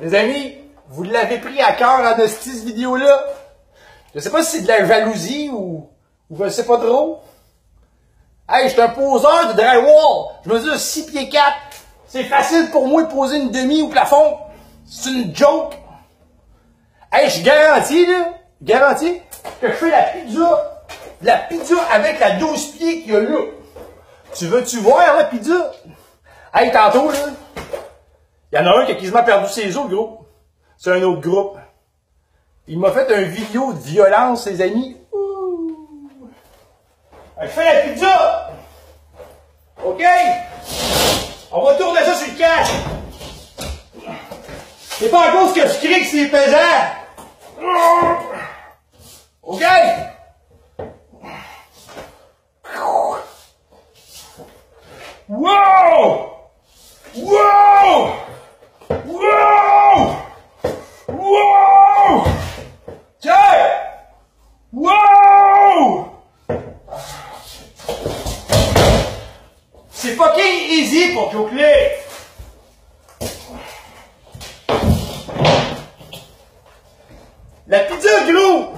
Les amis, vous l'avez pris à cœur en de cette vidéo-là? Je sais pas si c'est de la jalousie ou, ou je sais pas trop. Hey, je suis un poseur de drywall. Je mesure 6 pieds 4. C'est facile pour moi de poser une demi au plafond. C'est une joke. Hey, je garantis, là, garantis que je fais la pizza, la pizza avec la 12 pieds qu'il y a là. Tu veux-tu voir la pizza? Hey, tantôt, là, il y en a un qui a quasiment perdu ses os, gros. C'est un autre groupe. Il m'a fait un vidéo de violence, ses amis. Ouh. Je fais la pizza! OK? On va tourner ça sur le cache. C'est pas à cause que je crie que c'est pesant. OK? Wow! C'est fucking easy pour calculer. La pizza glue